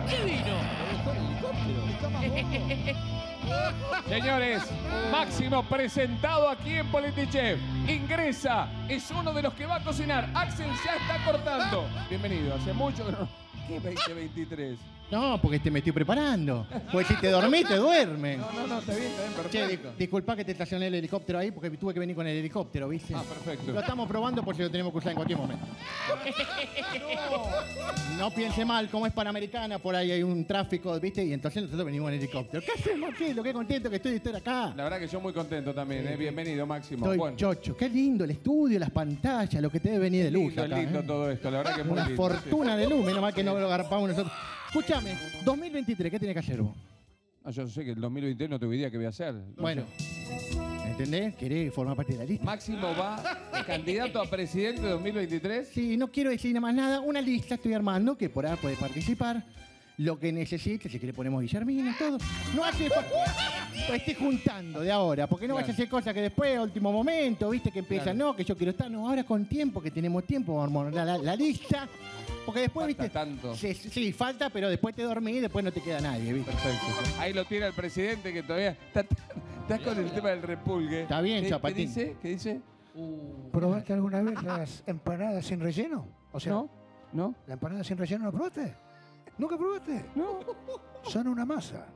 ¿En qué vino? Señores, Máximo presentado aquí en Politichef. Ingresa, es uno de los que va a cocinar. Axel ya está cortando. Bienvenido, hace mucho que no. ¿Qué 2023? No, porque te me estoy preparando. Pues si te dormís, te duermen. No, no, no, está bien, está bien, Che, perfecto. di- disculpa que te estacioné el helicóptero ahí porque tuve que venir con el helicóptero, ¿viste? Ah, perfecto. Lo estamos probando por si lo tenemos que usar en cualquier momento. No piense mal, como es Panamericana, por ahí hay un tráfico, ¿viste? Y entonces nosotros venimos en helicóptero. ¿Qué hacemos, Lo Qué contento que estoy de estar acá. La verdad que yo muy contento también, ¿eh? Bienvenido, Máximo. Estoy Bueno, chocho. Qué lindo el estudio, las pantallas, lo que te debe venir de luz. lindo, acá, lindo ¿eh? todo esto, la verdad que es muy Una lindo, fortuna de luz, menos mal que no lo agarpamos nosotros. Escúchame, 2023, ¿qué tenés que hacer vos? Ah, yo sé que el 2023 no tengo idea qué voy a hacer. No Bueno. ¿entendés? ¿Querés formar parte de la lista? Máximo va candidato a presidente de 2023. Sí, no quiero decir nada más nada. Una lista estoy armando que por ahí puede participar. Lo que necesite, si quiere ponemos Guillermina, todo. No hace falta. Estoy juntando de ahora, porque no Claro. vaya a hacer cosas que después, a último momento, viste, que empiezan, Claro. no, que yo quiero estar. No, ahora con tiempo, que tenemos tiempo, vamos a armar la, la lista. Porque después, Falta viste. tanto. Sí, sí, falta, pero después te dormís y después no te queda nadie, viste. Perfecto. Ahí lo tiene el presidente que todavía está, está con el tema del repulgue. Está bien, ¿Qué- ¿Qué dice? ¿Qué dice? ¿Probaste alguna vez las empanadas sin relleno? O sea, ¿No? ¿No? ¿la empanada sin relleno la probaste? ¿Nunca probaste? ¿No? Son una masa.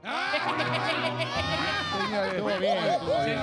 Señores, Estuvo bien, estuvo bien.